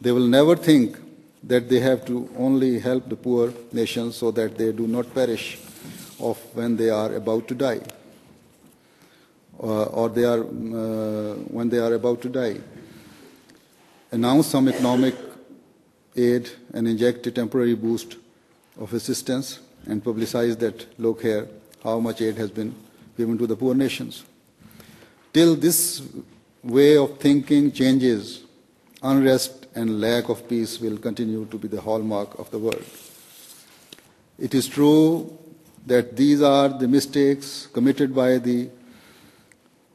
They will never think that they have to only help the poor nations so that they do not perish off when they are about to die, uh, or they are uh, when they are about to die. Announce some economic aid and inject a temporary boost of assistance and publicize that look here how much aid has been given to the poor nations. Till this way of thinking changes, unrest and lack of peace will continue to be the hallmark of the world. It is true that these are the mistakes committed by the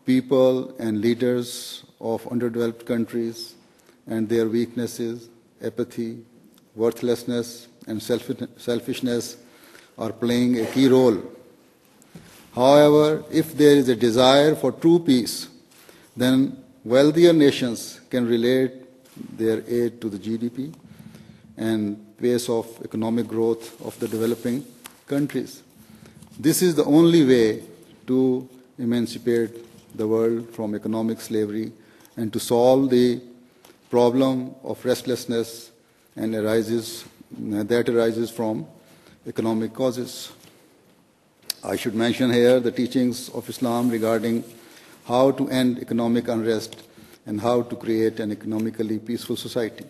people and leaders of underdeveloped countries and their weaknesses, apathy, worthlessness, and selfishness are playing a key role. However, if there is a desire for true peace, then wealthier nations can relate their aid to the GDP and pace of economic growth of the developing countries. This is the only way to emancipate the world from economic slavery and to solve the problem of restlessness and arises, that arises from economic causes. I should mention here the teachings of Islam regarding how to end economic unrest and how to create an economically peaceful society.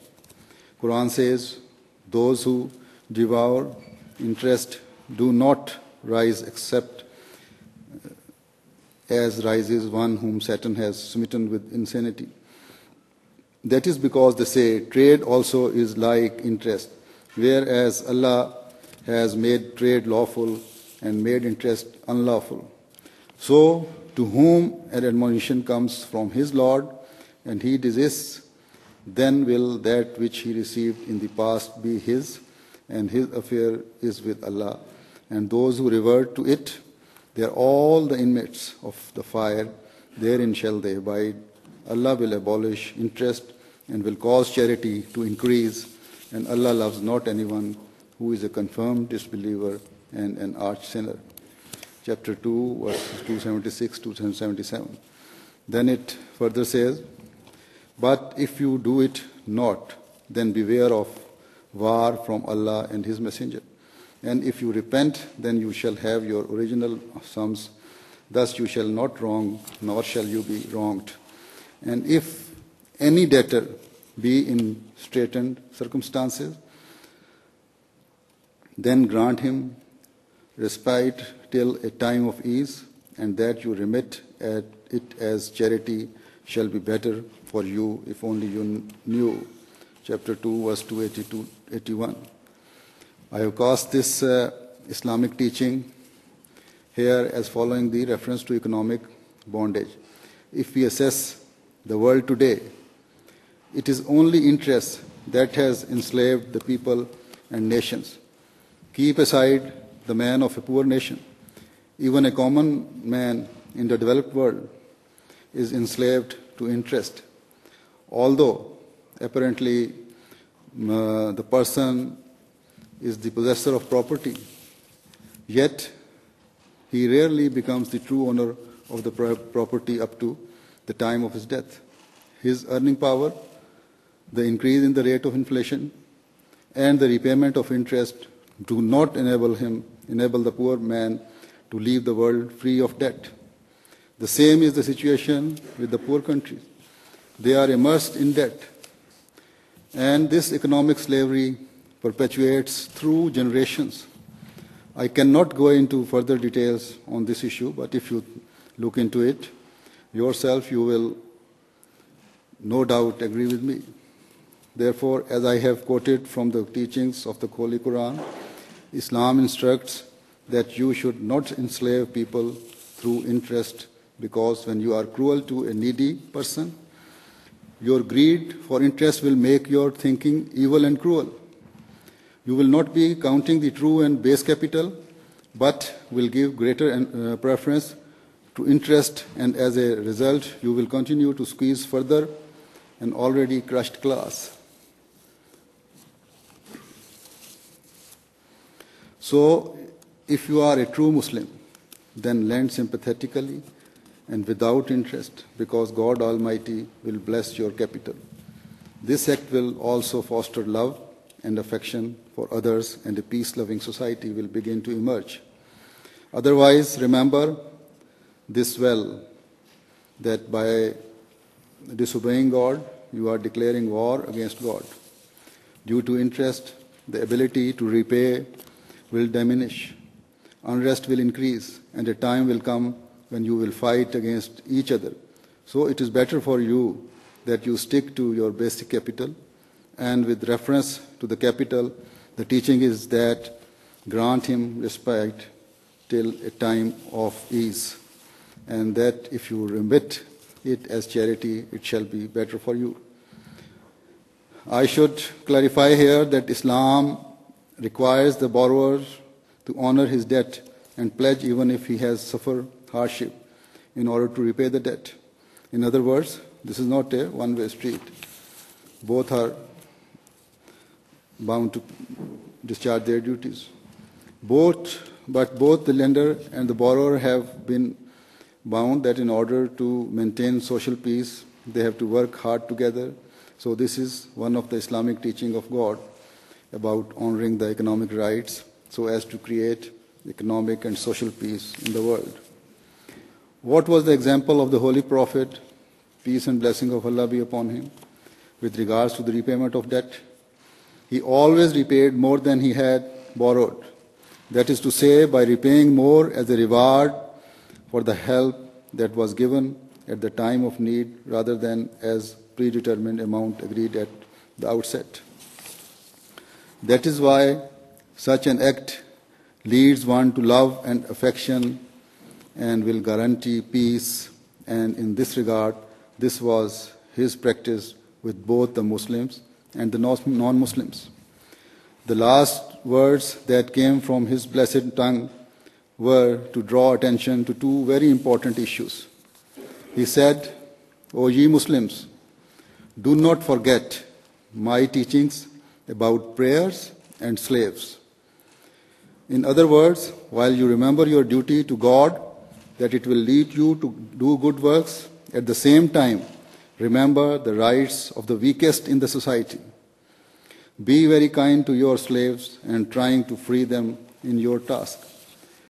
Quran says, those who devour interest do not rise except uh, as rises one whom Satan has smitten with insanity. That is because they say trade also is like interest, whereas Allah has made trade lawful and made interest unlawful. So, to whom an admonition comes from his Lord, and he desists, then will that which he received in the past be his, and his affair is with Allah. And those who revert to it, they are all the inmates of the fire, therein shall they abide. Allah will abolish interest and will cause charity to increase, and Allah loves not anyone who is a confirmed disbeliever and an arch sinner. Chapter 2, verses 276 to 277. Then it further says, But if you do it not, then beware of war from Allah and His Messenger. And if you repent, then you shall have your original sums. Thus you shall not wrong, nor shall you be wronged. And if any debtor be in straitened circumstances, then grant him respite till a time of ease, and that you remit at it as charity shall be better for you if only you knew. Chapter 2, verse 282 81. I have cast this uh, Islamic teaching here as following the reference to economic bondage. If we assess the world today, it is only interest that has enslaved the people and nations. Keep aside the man of a poor nation. Even a common man in the developed world is enslaved to interest. Although apparently uh, the person is the possessor of property, yet he rarely becomes the true owner of the property up to the time of his death. His earning power, the increase in the rate of inflation, and the repayment of interest do not enable him, enable the poor man to leave the world free of debt. The same is the situation with the poor countries. They are immersed in debt. And this economic slavery perpetuates through generations. I cannot go into further details on this issue, but if you look into it yourself, you will no doubt agree with me. Therefore, as I have quoted from the teachings of the Holy Quran, Islam instructs that you should not enslave people through interest because when you are cruel to a needy person, your greed for interest will make your thinking evil and cruel. You will not be counting the true and base capital, but will give greater uh, preference to interest, and as a result, you will continue to squeeze further an already crushed class. So, if you are a true Muslim, then lend sympathetically and without interest, because God Almighty will bless your capital. This act will also foster love and affection for others, and a peace loving society will begin to emerge. Otherwise, remember this well that by disobeying God, you are declaring war against God. Due to interest, the ability to repay will diminish, unrest will increase, and a time will come when you will fight against each other. So it is better for you that you stick to your basic capital, and with reference to the capital, the teaching is that grant him respect till a time of ease, and that if you remit it as charity, it shall be better for you. I should clarify here that Islam requires the borrower to honor his debt and pledge even if he has suffered hardship in order to repay the debt. In other words, this is not a one way street. Both are bound to discharge their duties. Both, but both the lender and the borrower have been bound that in order to maintain social peace, they have to work hard together. So, this is one of the Islamic teaching of God about honoring the economic rights so as to create economic and social peace in the world. What was the example of the Holy Prophet, peace and blessing of Allah be upon him, with regards to the repayment of debt? He always repaid more than he had borrowed. That is to say, by repaying more as a reward for the help that was given at the time of need rather than as predetermined amount agreed at the outset. That is why such an act leads one to love and affection and will guarantee peace. And in this regard, this was his practice with both the Muslims and the non Muslims. The last words that came from his blessed tongue were to draw attention to two very important issues. He said, O ye Muslims, do not forget my teachings about prayers and slaves. In other words, while you remember your duty to God, that it will lead you to do good works, at the same time, remember the rights of the weakest in the society. Be very kind to your slaves and trying to free them in your task.